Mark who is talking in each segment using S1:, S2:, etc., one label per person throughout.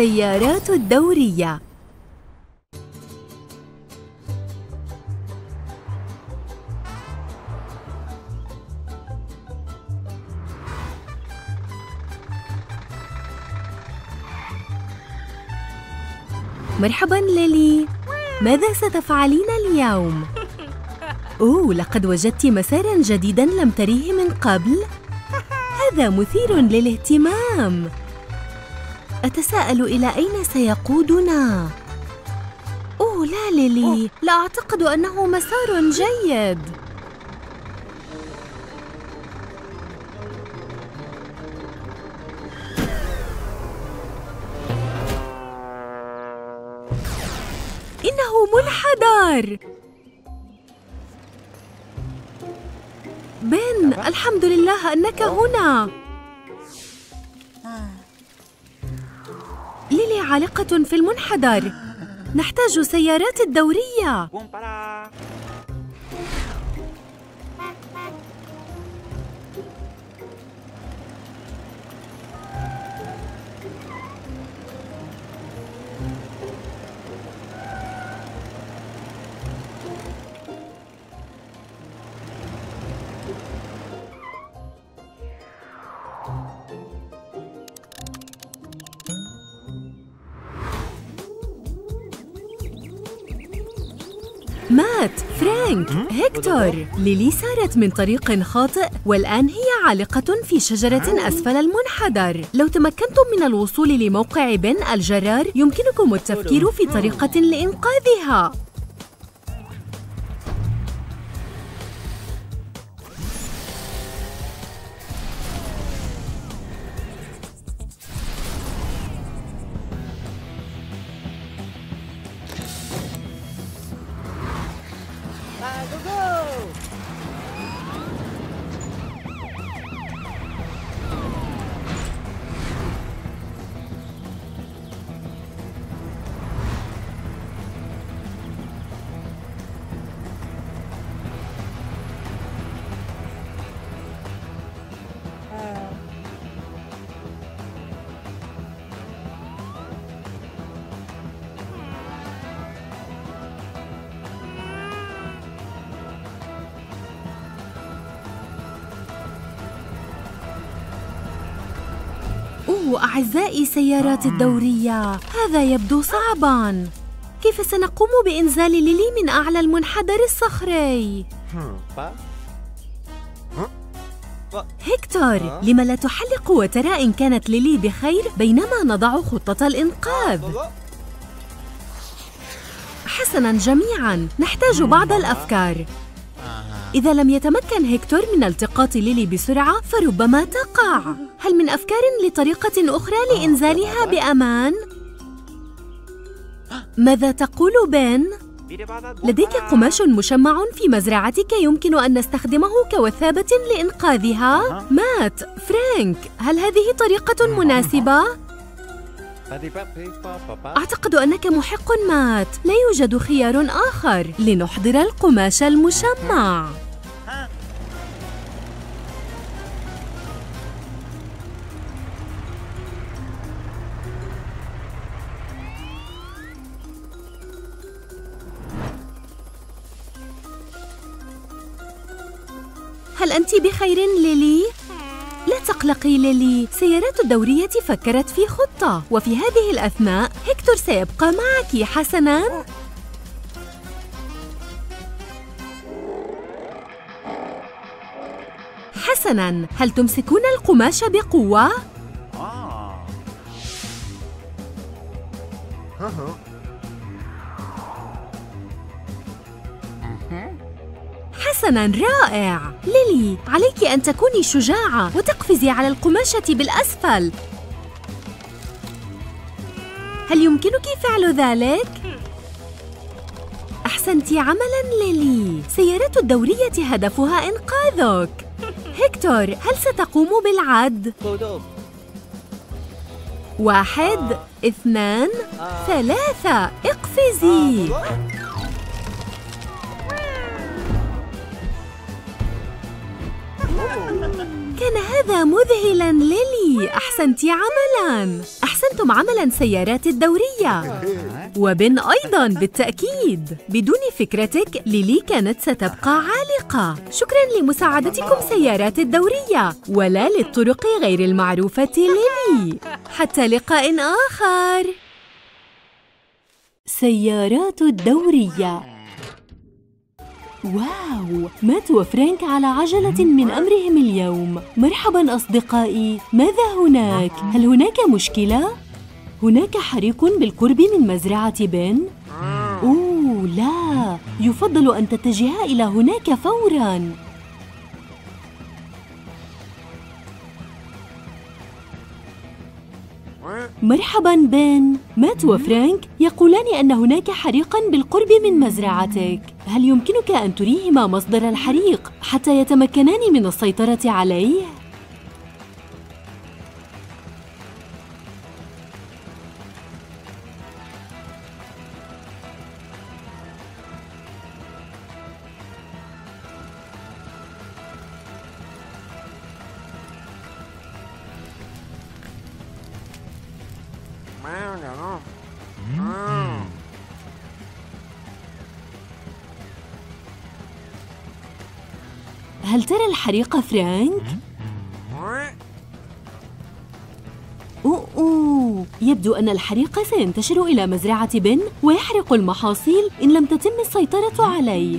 S1: السيارات الدورية. مرحبا ليلي. ماذا ستفعلين اليوم؟ أوه لقد وجدت مسارا جديدا لم تريه من قبل. هذا مثير للاهتمام. أتساءل إلى أين سيقودنا؟ أوه لا ليلي. لا أعتقد أنه مسار جيد. إنه منحدر. بن الحمد لله أنك هنا. عالقة في المنحدر. نحتاج سيارات الدورية. مات فرانك هيكتور. ليلي سارت من طريق خاطئ والآن هي عالقة في شجرة أسفل المنحدر. لو تمكنتم من الوصول لموقع بن الجرار يمكنكم التفكير في طريقة لإنقاذها.
S2: Go go!
S1: أعزائي سيارات الدورية هذا يبدو صعباً كيف سنقوم بإنزال ليلي من أعلى المنحدر الصخري؟ هيكتور لم لا تحلق وترى إن كانت ليلي بخير بينما نضع خطة الإنقاذ! حسناً جميعاً نحتاج بعض الأفكار إذا لم يتمكن هيكتور من التقاط ليلي بسرعة فربما تقع هل من أفكار لطريقة أخرى لإنزالها بأمان؟ ماذا تقول
S2: boom
S1: لديك. قماش مشمع في مزرعتك يمكن أن نستخدمه كوثابة لإنقاذها؟ مات، فرانك، هل هذه طريقة مناسبة؟ أعتقد أنك محق مات، لا يوجد خيار آخر لنحضر القماش المشمع. هل أنت بخير ليلي؟ لا تقلقي ليلي. سيارات الدورية فكرت في خطة وفي هذه الأثناء هيكتور سيبقى معك حسناً. حسناً هل تمسكون القماش بقوة؟ حسناً رائع. ليلي عليك أن تكوني شجاعة وتقفزي على القماشة بالأسفل. هل يمكنك فعل ذلك؟ أحسنت عملاً ليلي. سيارات الدورية هدفها إنقاذك. هيكتور هل ستقوم بالعد؟ واحد اثنان ثلاثة. اقفزي. كان هذا مذهلا ليلي. أحسنت عملا. أحسنت أحسنتم عملاً سيارات الدورية. وبن أيضاً بالتأكيد. بدون فكرتك ليلي كانت ستبقى عالقة. شكراً لمساعدتكم سيارات الدورية. ولا للطرق غير المعروفة ليلي. حتى لقاء آخر. سيارات الدورية. واو مات وفرانك على عجلة من أمرهم اليوم مرحبا أصدقائي ماذا هناك؟ هل هناك مشكلة؟ هناك حريق بالقرب من مزرعة بن؟ أوه لا يفضل أن تتجها إلى هناك فوراً مرحبا بن مات وفرانك يقولان أن هناك حريقا بالقرب من مزرعتك هل يمكنك أن تريهما مصدر الحريق حتى يتمكنان من السيطرة عليه؟ هل ترى الحريق فرانك؟ أوه يبدو أن الحريق سينتشر إلى مزرعة بن ويحرق المحاصيل إن لم تتم السيطرة عليه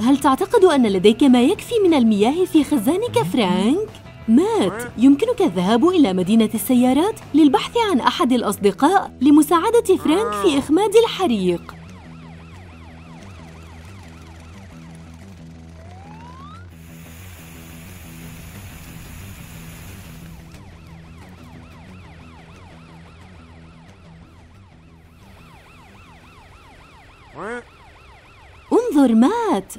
S1: هل تعتقد أن لديك ما يكفي من المياه في خزانك فرانك؟ مات يمكنك الذهاب إلى مدينة السيارات للبحث عن أحد الأصدقاء لمساعدة فرانك في إخماد الحريق انظر مات.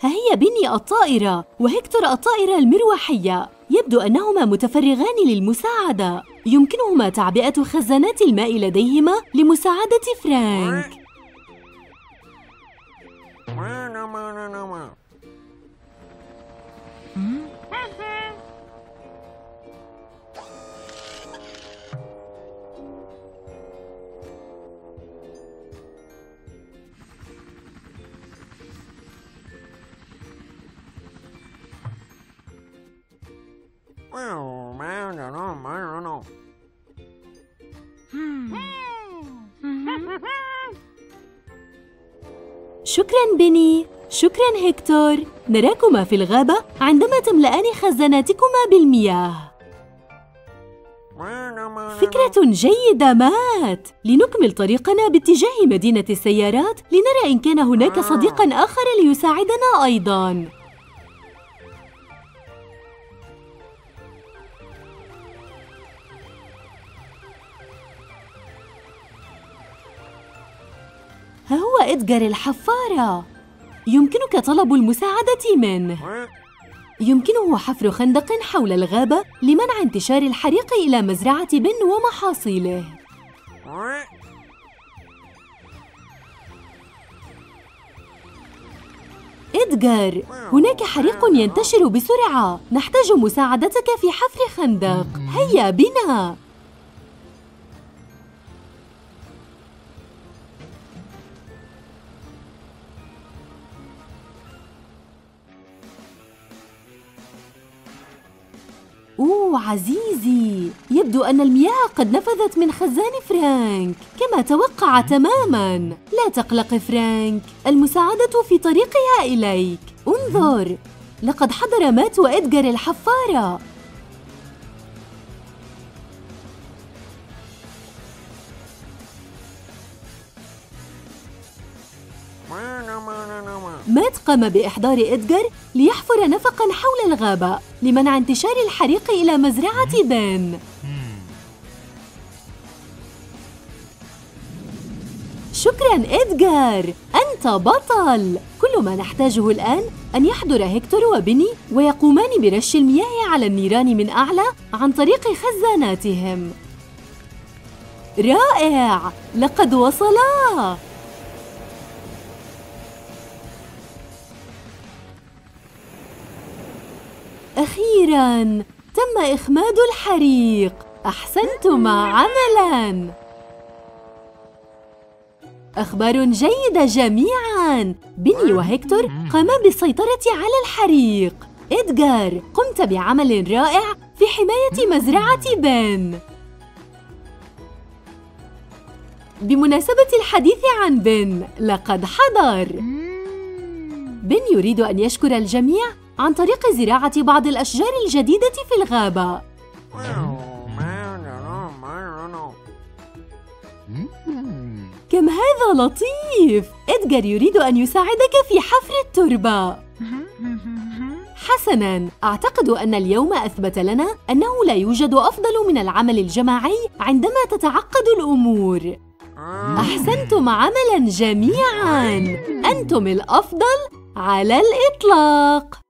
S1: ها هي بني الطائرة وهكتور الطائرة المروحية. يبدو أنهما متفرغان للمساعدة. يمكنهما تعبئة خزانات الماء لديهما لمساعدة فرانك. شكرا بني. شكرا هكتور نراكما في الغابة عندما تملأان خزاناتكما بالمياه. فكرة جيدة مات. لنكمل طريقنا باتجاه مدينة السيارات لنرى إن كان هناك صديقا آخر ليساعدنا أيضا. إدغار الحفارة. يمكنك طلب المساعدة منه. يمكنه حفر خندق حول الغابة لمنع انتشار الحريق إلى مزرعة بن ومحاصيله. إدغار هناك حريق ينتشر بسرعة. نحتاج مساعدتك في حفر خندق. هيا بنا. أوه عزيزي. يبدو أن المياه قد نفذت من خزان فرانك كما توقع تماماً. لا تقلق فرانك المساعدة في طريقها إليك. انظر. لقد حضر مات وإدغار الحفارة. مات قام بإحضار إدغار ليحفر نفقا حول الغابة لمنع انتشار الحريق إلى مزرعة بن شكرا إدغار أنت بطل. كل ما نحتاجه الآن أن يحضر هكتور وبني ويقومان برش المياه على النيران من أعلى عن طريق خزاناتهم. رائع! لقد وصلا! أخيراً تم إخماد الحريق. أحسنتما عملاً. أخبار جيدة جميعاً. بني وهيكتور قاما بالسيطرة على الحريق. إدغار قمت بعمل رائع في حماية مزرعة بن. بمناسبة الحديث عن بن لقد حضر. بن يريد أن يشكر الجميع عن طريق زراعة بعض الأشجار الجديدة في الغابة. كم هذا لطيف! إدغار يريد أن يساعدك في حفر التربة. حسناً، أعتقد أن اليوم أثبت لنا أنه لا يوجد أفضل من العمل الجماعي عندما تتعقد الأمور. أحسنتم عملاً جميعاً. أنتم الأفضل على الإطلاق.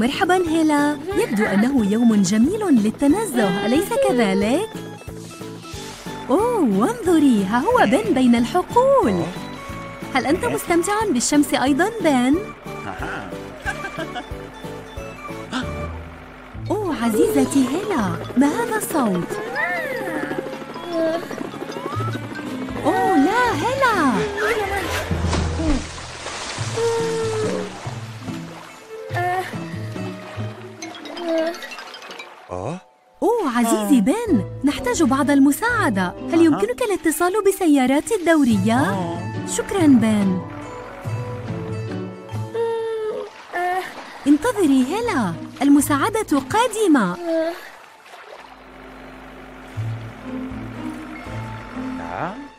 S1: مرحبا هيلا. يبدو أنه يوم جميل للتنزه. أليس كذلك؟ أوه وانظري. ها هو بن بين الحقول. هل أنت مستمتع بالشمس أيضا بن؟ أوه عزيزتي هيلا. ما هذا الصوت؟ أوه لا هيلا. عزيزي بن نحتاج بعض المساعدة. هل يمكنك الاتصال بسيارات الدورية؟ شكرا بن. انتظري هلا. المساعدة قادمة.
S2: نعم.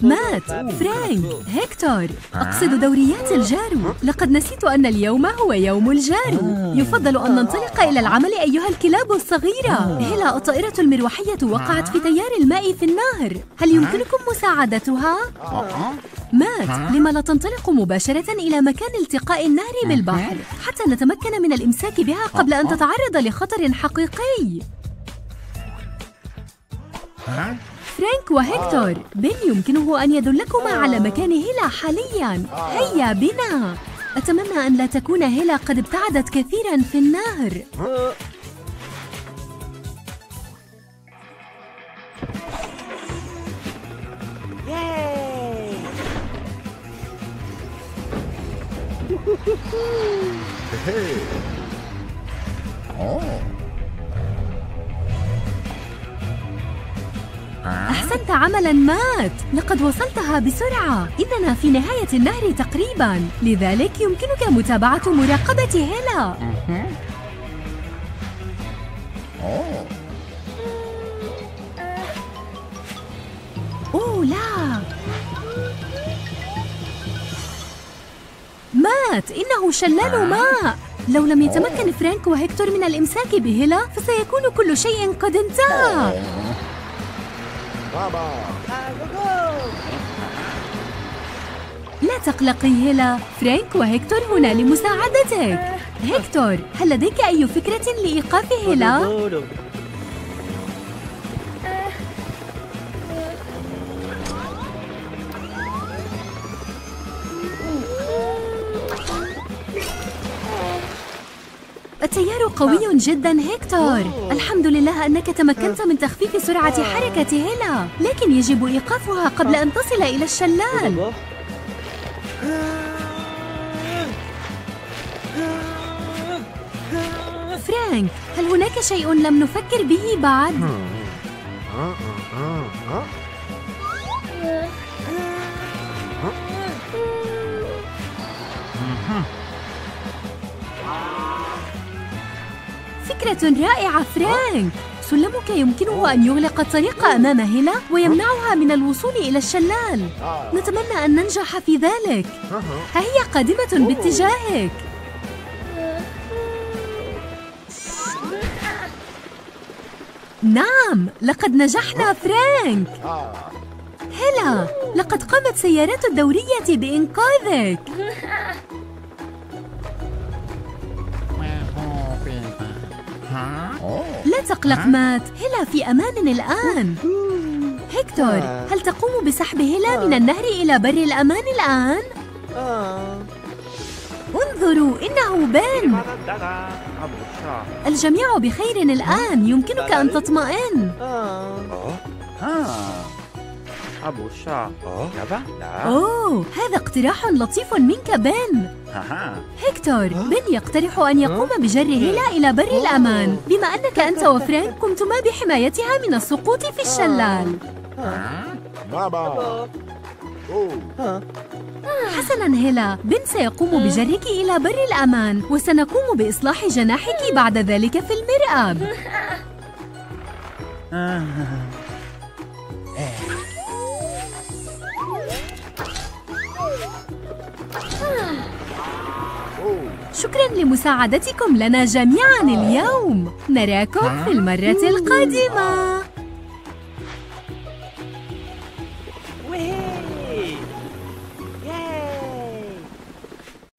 S1: مات فرانك هيكتور. أقصد دوريات الجارو لقد نسيت أن اليوم هو يوم الجارو يفضل أن ننطلق إلى العمل أيها الكلاب الصغيرة. هلا الطائرة المروحية وقعت في تيار الماء في النهر. هل يمكنكم مساعدتها؟ مات. لما لا تنطلق مباشرة إلى مكان التقاء النهر بالبحر حتى نتمكن من الإمساك بها قبل أن تتعرض لخطر حقيقي. فرانك وهيكتور. بن يمكنه أن يدلكما على مكان هيلا حالياً. هيا بنا. أتمنى أن لا تكون هيلا قد ابتعدت كثيراً في النهر. أحسنت عملاً مات. لقد وصلتها بسرعة. إننا في نهاية النهر تقريباً. لذلك يمكنك متابعة مراقبة هيلا. أوه. لا. مات. إنه شلال ماء. لو لم يتمكن فرانك وهيكتور من الإمساك بهيلا فسيكون كل شيء قد انتهى. لا تقلقي هيلا. فرانك وهيكتور هنا لمساعدتك. هيكتور هل لديك أي فكرة لإيقاف هيلا؟ قوي جدا هيكتور. الحمد لله أنك تمكنت من تخفيف سرعة حركة هيلا لكن يجب إيقافها قبل أن تصل إلى الشلال. فرانك هل هناك شيء لم نفكر به بعد؟ فكرة رائعة فرانك. سلمك يمكنه أن يغلق الطريق أمام هيلا ويمنعها من الوصول إلى الشلال. نتمنى أن ننجح في ذلك. ها هي قادمة باتجاهك. نعم لقد نجحنا فرانك. هلا لقد قامت سيارات الدورية بإنقاذك. لا تقلق مات. هلا في أمان الآن. هكتور هل تقوم بسحب هلا من النهر إلى بر الأمان الآن؟ انظروا إنه بن الجميع بخير الآن. يمكنك أن تطمئن. أوه هذا اقتراح لطيف منك بن
S2: 하하.
S1: هيكتور بن يقترح أن يقوم بجر هيلا إلى بر الأمان؟ بما أنك أنت وفرانك قمتما بحمايتها من السقوط في الشلال.
S3: بابا.
S1: حسنا هيلا. بن سيقوم بجرك إلى بر الأمان وسنقوم بإصلاح جناحك بعد ذلك في المرآب. شكرا لمساعدتكم لنا جميعا اليوم. نراكم في المرة القادمة.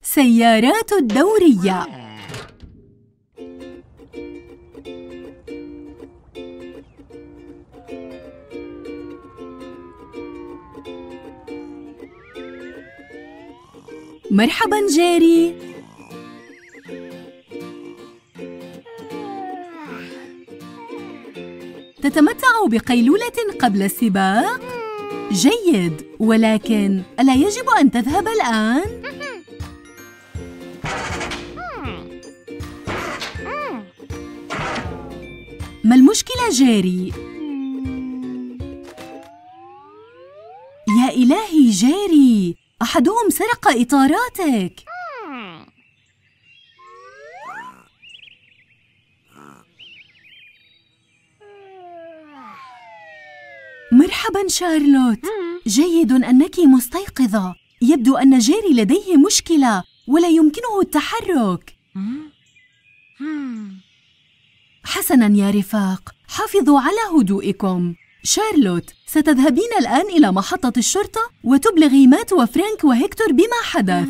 S1: سيارات الدورية. مرحبا جيري. تتمتع بقيلولة قبل السباق؟ جيد، ولكن ألا يجب أن تذهب الآن؟ ما المشكلة جيري؟ يا إلهي جيري، أحدهم سرق إطاراتك. مرحبا شارلوت. جيد أنك مستيقظه يبدو أن جيري لديه مشكلة ولا يمكنه التحرك. حسنا يا رفاق حافظوا على هدوئكم. شارلوت ستذهبين الآن إلى محطة الشرطة وتبلغي مات وفرانك وهيكتور بما حدث.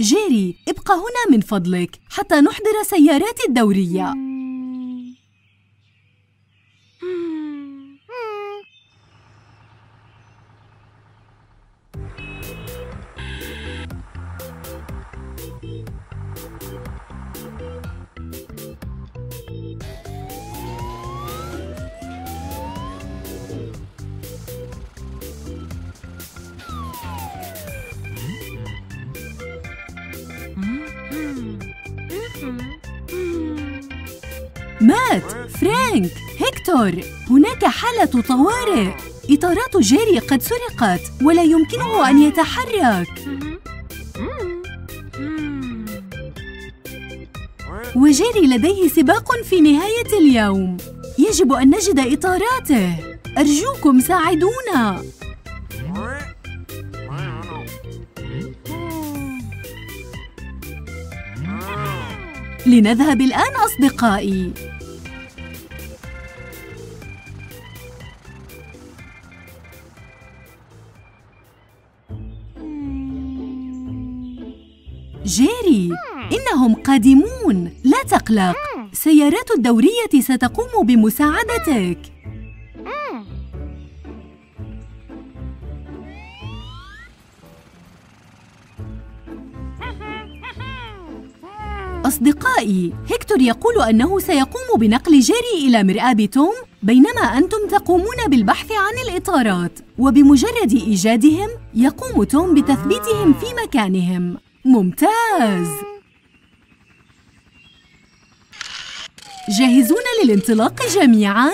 S1: جيري ابقى هنا من فضلك حتى نحضر سيارات الدورية. مات فرانك هيكتور. هناك حالة طوارئ. إطارات جيري قد سرقت ولا يمكنه أن يتحرك. وجيري لديه سباق في نهاية اليوم. يجب أن نجد إطاراته. أرجوكم ساعدونا. لنذهب الآن أصدقائي. جيري إنهم قادمون. لا تقلق. سيارات الدورية ستقوم بمساعدتك. أصدقائي هيكتور يقول أنه سيقوم بنقل جيري إلى مرآب توم بينما أنتم تقومون بالبحث عن الإطارات وبمجرد إيجادهم يقوم توم بتثبيتهم في مكانهم. ممتاز. جاهزون للانطلاق جميعاً؟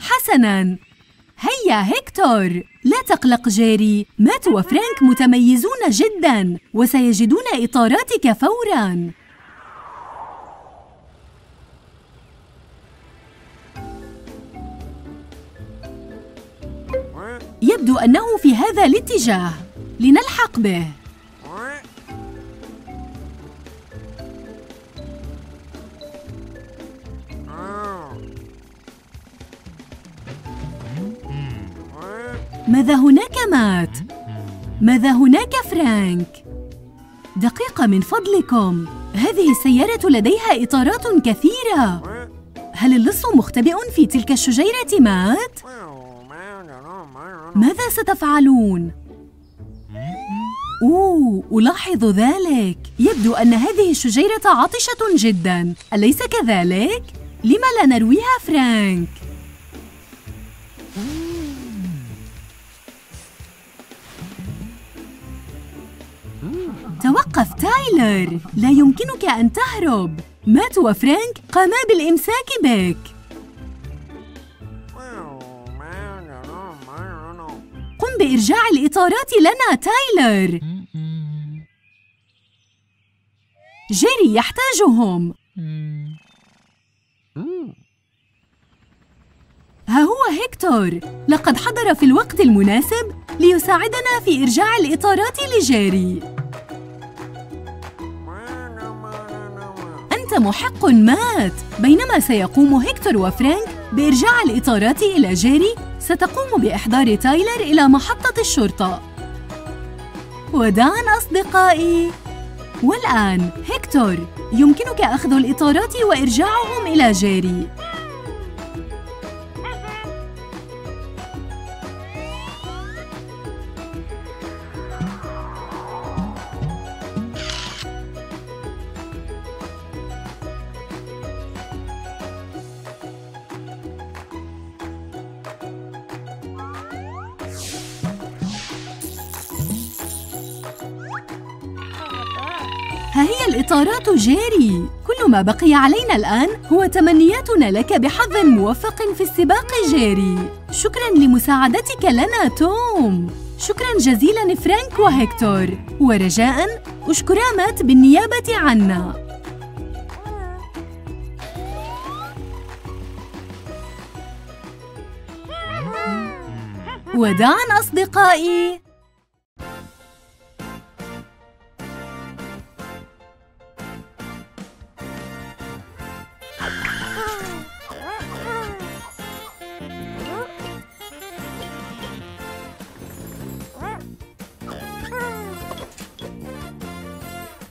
S1: حسناً. هيا هيكتور. لا تقلق جيري. مات وفرانك متميزون جدا وسيجدون إطاراتك فوراً. يبدو أنه في هذا الاتجاه. لنلحق به. ماذا هناك مات؟ ماذا هناك فرانك؟ دقيقة من فضلكم هذه السيارة لديها إطارات كثيرة هل اللص مختبئ في تلك الشجيرة مات؟ ماذا ستفعلون؟ أوه ألاحظ ذلك يبدو أن هذه الشجيرة عطشة جدا أليس كذلك؟ لما لا نرويها فرانك؟ توقف تايلر. لا يمكنك أن تهرب. مات وفرانك قاما بالإمساك بك. قم بإرجاع الإطارات لنا تايلر. جيري يحتاجهم. ها هو هيكتور. لقد حضر في الوقت المناسب. ليساعدنا في إرجاع الإطارات لجيري. أنت محق مات. بينما سيقوم هيكتور وفرانك بإرجاع الإطارات إلى جيري ستقوم بإحضار تايلر إلى محطة الشرطة. وداعا أصدقائي. والآن هيكتور يمكنك أخذ الإطارات وإرجاعهم إلى جيري. جيري كل ما بقي علينا الآن هو تمنياتنا لك بحظ موفق في السباق جيري. شكراً لمساعدتك لنا توم. شكراً جزيلاً فرانك وهيكتور. ورجاءً أشكرا مات بالنيابة عنا. وداعاً أصدقائي.